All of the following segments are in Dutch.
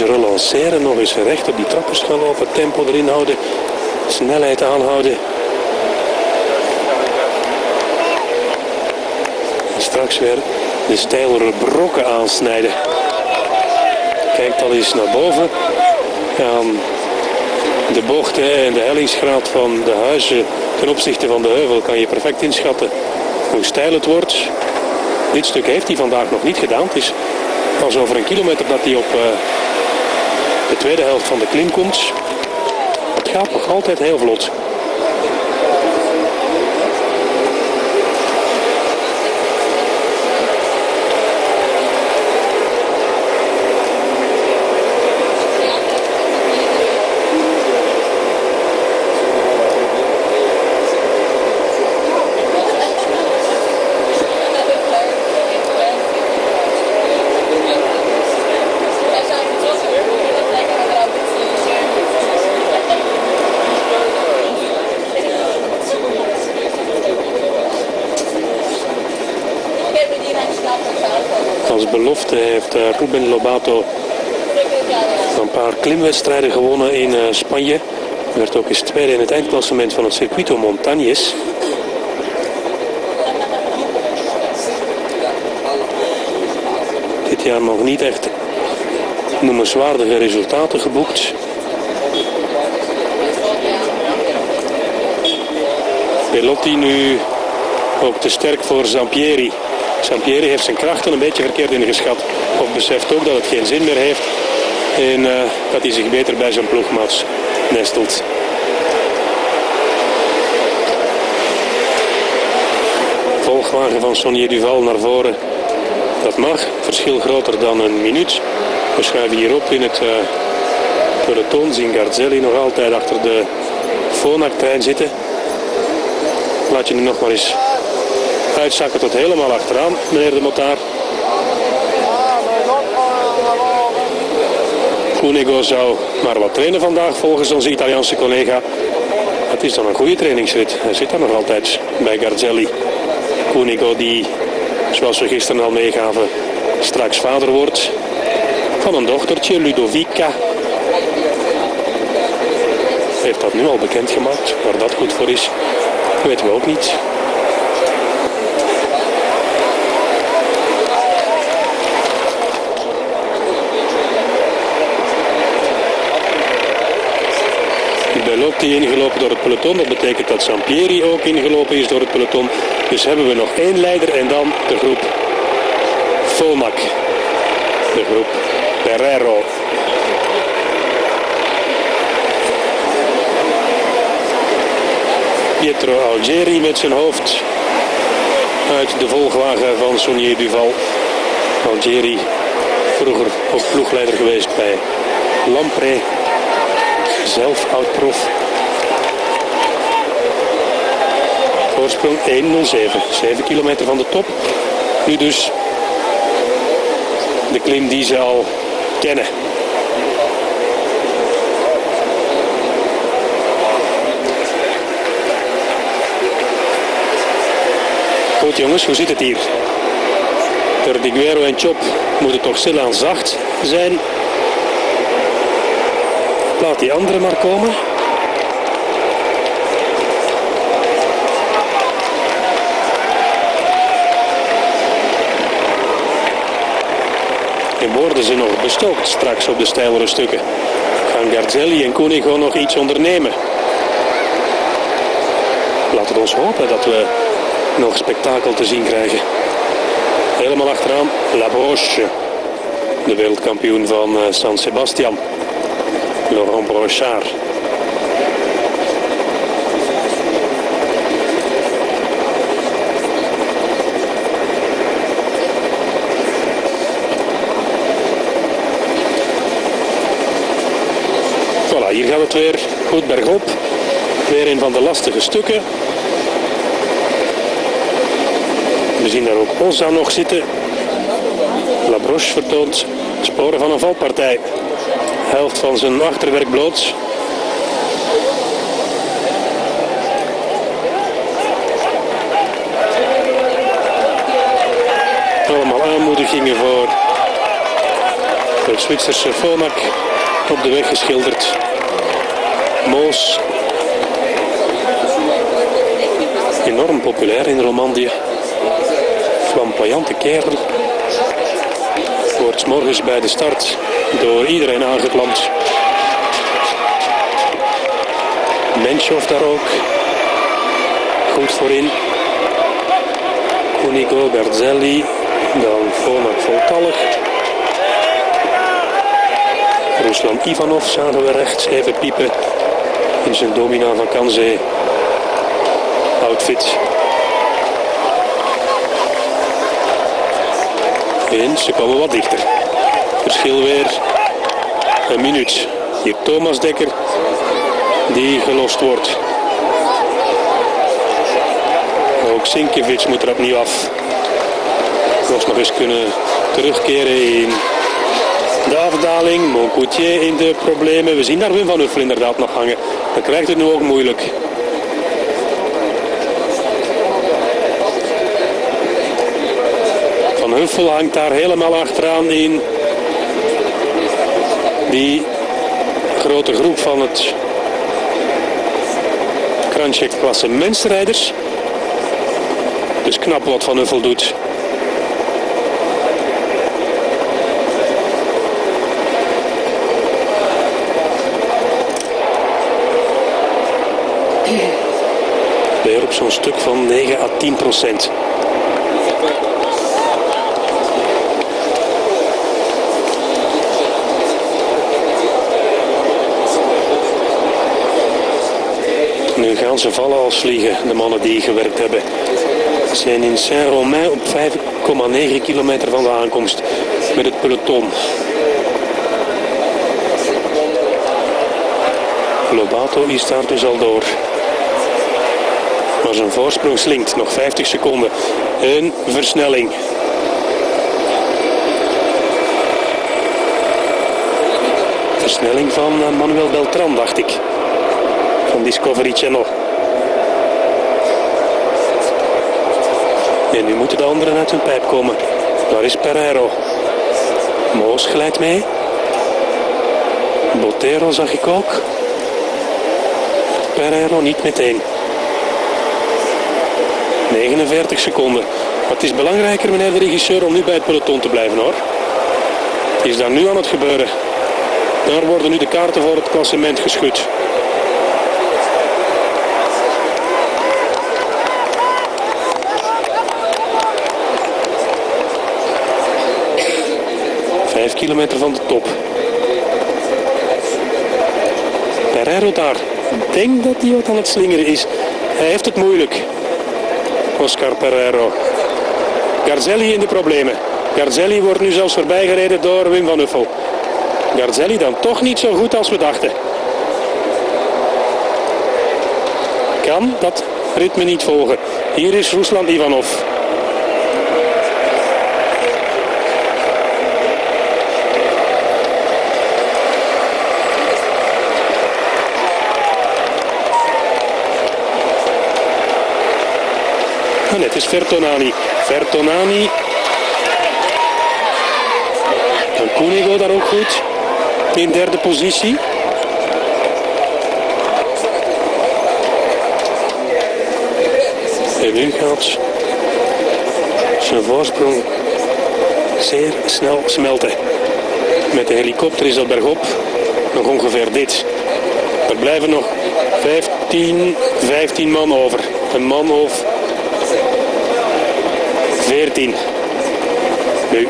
eens relanceren, nog eens recht op die trappers gaan lopen, tempo erin houden, snelheid aanhouden. En straks weer de steilere brokken aansnijden. Kijkt al eens naar boven. Aan de bochten en de hellingsgraad van de huizen ten opzichte van de heuvel kan je perfect inschatten hoe steil het wordt. Dit stuk heeft hij vandaag nog niet gedaan. Het is pas over een kilometer dat hij op uh, de tweede helft van de klim komt. Het gaat nog altijd heel vlot. Als belofte heeft eh, Ruben Lobato een paar klimwedstrijden gewonnen in eh, Spanje. Werd ook eens tweede in het eindklassement van het Circuito Montañes. Dit jaar nog niet echt noemenswaardige resultaten geboekt. Pelotti nu ook te sterk voor Zampieri. Sampieri heeft zijn krachten een beetje verkeerd ingeschat. Of beseft ook dat het geen zin meer heeft. En uh, dat hij zich beter bij zijn ploegmaats nestelt. Volgwagen van Sonnier Duval naar voren. Dat mag. Verschil groter dan een minuut. We schuiven hier op in het uh, peloton. Zien Garzelli nog altijd achter de Fonac-trein zitten. Laat je nu nog maar eens uitzakken tot helemaal achteraan, meneer de Motaar. Cunego zou maar wat trainen vandaag volgens onze Italiaanse collega. Het is dan een goede trainingsrit. Hij zit daar nog altijd bij Garzelli. Cunego die, zoals we gisteren al meegaven, straks vader wordt van een dochtertje, Ludovica. Heeft dat nu al bekendgemaakt, waar dat goed voor is, weten we ook niet. Belotti ingelopen door het peloton. Dat betekent dat Sampieri ook ingelopen is door het peloton. Dus hebben we nog één leider en dan de groep Fomac. De groep Ferrero. Pietro Algeri met zijn hoofd uit de volgwagen van Sonier Duval. Algeri, vroeger ook ploegleider geweest bij Lampre zelf oud-prof. Voorsprong 1.07. 7 kilometer van de top. Nu dus de klim die ze al kennen. Goed jongens, hoe zit het hier? Terdiguero en Chop moeten toch stilaan zacht zijn Laat die andere maar komen. En worden ze nog bestookt straks op de steilere stukken? Gaan Garzelli en Koenigo nog iets ondernemen? Laat het ons hopen dat we nog spektakel te zien krijgen. Helemaal achteraan La Broche, de wereldkampioen van eh, San Sebastian. Laurent Brochard. Voilà, hier gaat het weer goed bergop. Weer een van de lastige stukken. We zien daar ook Oza nog zitten. La Broche vertoont sporen van een valpartij helft van zijn achterwerk bloot. Allemaal aanmoedigingen voor De Zwitserse Fonak op de weg geschilderd. Moos. Enorm populair in Romandie. Flamboyante kerel. Wordt morgens bij de start door iedereen aangeklampt. Menschov daar ook. Goed voorin. Cunico, Garzelli. Dan Fonak voltallig. Ruslan Ivanov zagen we rechts even piepen in zijn domina van Kanzee outfit. En ze komen wat dichter. Verschil weer een minuut. Hier Thomas Dekker die gelost wordt. Ook Sinkevic moet er opnieuw af. Nog nog eens kunnen terugkeren in de afdaling. Moncoutier in de problemen. We zien daar Wim van Uffel inderdaad nog hangen. Dan krijgt het nu ook moeilijk. Van Huffel hangt daar helemaal achteraan in die grote groep van het Kranjek klasse mensrijders. Dus knap wat Van Huffel doet. Weer op zo'n stuk van 9 à 10 procent. Nu gaan ze vallen als vliegen, de mannen die gewerkt hebben. Ze zijn in Saint-Romain op 5,9 kilometer van de aankomst met het peloton. Lobato is daar dus al door. Maar zijn voorsprong slinkt. Nog 50 seconden. Een versnelling. Versnelling van Manuel Beltran, dacht ik. Van Discovery Channel. En nu moeten de anderen uit hun pijp komen. Daar is Pereiro. Moos glijdt mee. Botero zag ik ook. Pereiro niet meteen. 49 seconden. Maar het is belangrijker, meneer de regisseur, om nu bij het peloton te blijven hoor. Is daar nu aan het gebeuren. Daar worden nu de kaarten voor het klassement geschud. Kilometer van de top. Pereiro daar. Ik denk dat hij wat aan het slingeren is. Hij heeft het moeilijk. Oscar Pereiro. Garzelli in de problemen. Garzelli wordt nu zelfs voorbijgereden door Wim van Uffel. Garzelli dan toch niet zo goed als we dachten. Kan dat ritme niet volgen. Hier is Ruslan Ivanov. En het is Vertonani. Vertonani. En Koenigo daar ook goed. In derde positie. En nu gaat zijn voorsprong zeer snel smelten. Met de helikopter is dat bergop nog ongeveer dit. Er blijven nog 15, 15 man over. Een man of 14. Nu.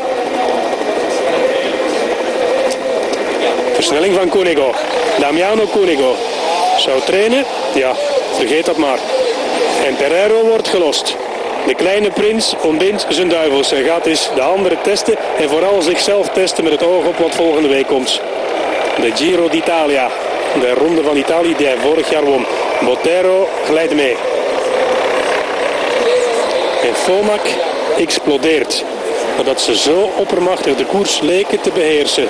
Versnelling van Cunigo. Damiano Cunigo. Zou trainen? Ja, vergeet dat maar. En Pereiro wordt gelost. De kleine prins ontbindt zijn duivels en gaat eens de anderen testen en vooral zichzelf testen met het oog op wat volgende week komt. De Giro d'Italia, de ronde van Italië die hij vorig jaar won. Botero glijdt mee. En Fomak explodeert. Nadat ze zo oppermachtig de koers leken te beheersen,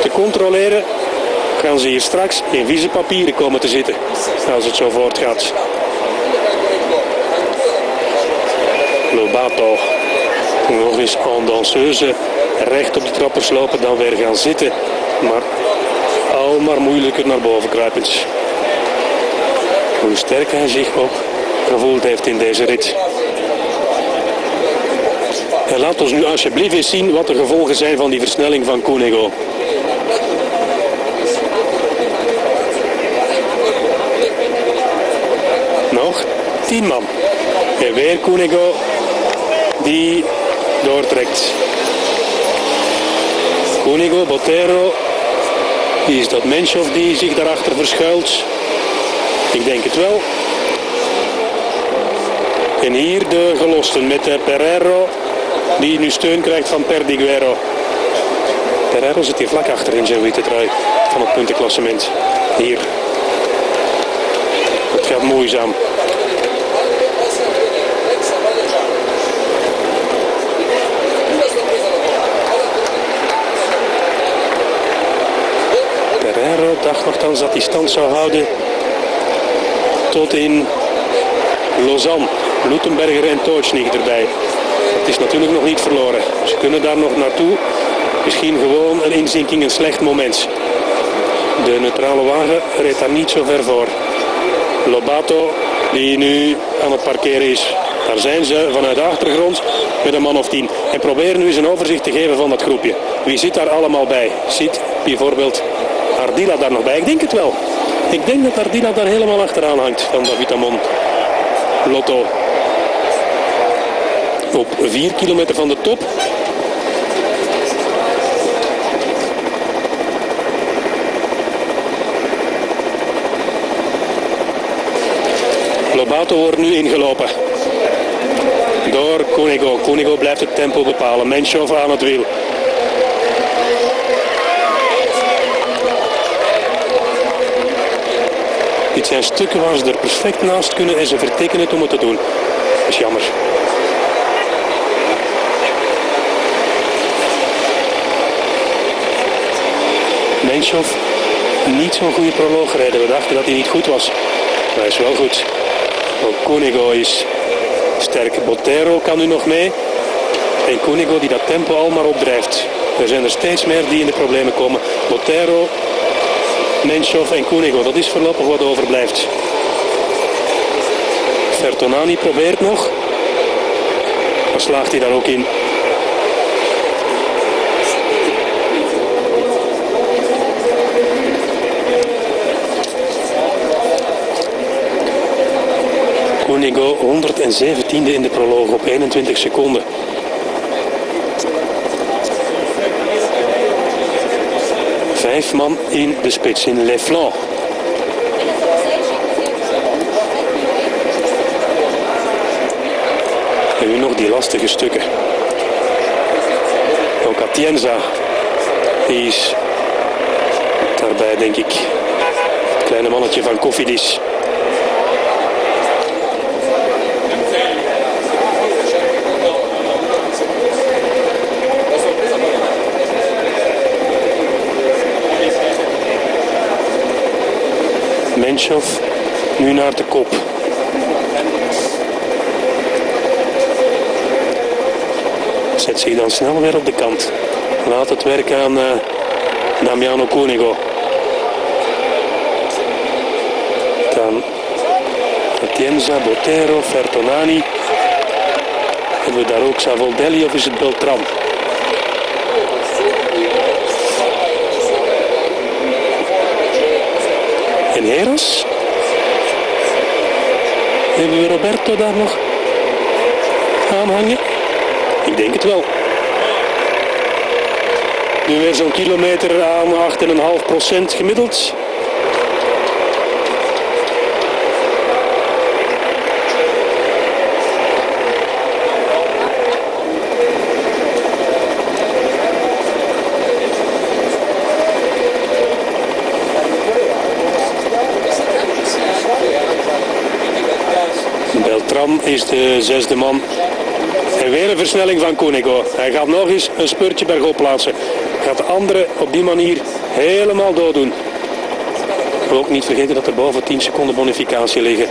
te controleren, gaan ze hier straks in vieze papieren komen te zitten. Als het zo voortgaat. Lobato. Nog eens een danseuse recht op de trappen slopen, dan weer gaan zitten. Maar al maar moeilijker naar boven kruipend. Hoe sterk hij zich ook gevoeld heeft in deze rit. En laat ons nu alsjeblieft eens zien wat de gevolgen zijn van die versnelling van Koenigo. Nog tien man. En weer Koenigo die doortrekt. Koenigo, Botero. Wie is dat Menschov die zich daarachter verschuilt? Ik denk het wel. En hier de gelosten met de Pereiro die nu steun krijgt van Perdiguero. Pereiro zit hier vlak achter in zijn witte trui van het puntenklassement. Hier. Het gaat moeizaam. Pereiro dacht nogthans dat hij stand zou houden tot in Lausanne. Lutenberger en Tootschnig erbij. Het is natuurlijk nog niet verloren. Ze kunnen daar nog naartoe. Misschien gewoon een inzinking, een slecht moment. De neutrale wagen reed daar niet zo ver voor. Lobato, die nu aan het parkeren is. Daar zijn ze vanuit de achtergrond met een man of tien. En proberen nu eens een overzicht te geven van dat groepje. Wie zit daar allemaal bij? Zit bijvoorbeeld Ardila daar nog bij? Ik denk het wel. Ik denk dat Ardila daar helemaal achteraan hangt van David Amon. Lotto. Op 4 kilometer van de top. Lobato wordt nu ingelopen. Door Koenigo. Koenigo blijft het tempo bepalen. Menschov aan het wiel. Dit zijn stukken waar ze er perfect naast kunnen en ze vertekenen het om het te doen. Dat is jammer. Menschov niet zo'n goede proloog gereden. We dachten dat hij niet goed was. Maar hij is wel goed. Koenigo is sterk. Botero kan nu nog mee. En Koenigo die dat tempo al maar opdrijft. Er zijn er steeds meer die in de problemen komen. Botero, Menschov en Koenigo. Dat is voorlopig wat overblijft. Fertonani probeert nog. Maar slaagt hij daar ook in. Koenigo 117e in de proloog op 21 seconden. Vijf man in de spits in Le Flan. En nu nog die lastige stukken. Ook Atienza is daarbij denk ik het kleine mannetje van Kofidis. Menschov nu naar de kop. Zet zich dan snel weer op de kant. Laat het werk aan uh, Damiano Koenigo. Dan Atienza, Botero, Fertonani. Hebben we daar ook Savoldelli of is het Beltram? En Heros? Hebben we Roberto daar nog aanhangen? Ik denk het wel. Nu weer zo'n kilometer aan 8,5% gemiddeld. Beltram is de zesde man. En weer een versnelling van Koenigo. Hij gaat nog eens een spurtje bergop plaatsen. Gaat de andere op die manier helemaal dooddoen. Ook niet vergeten dat er boven 10 seconden bonificatie liggen.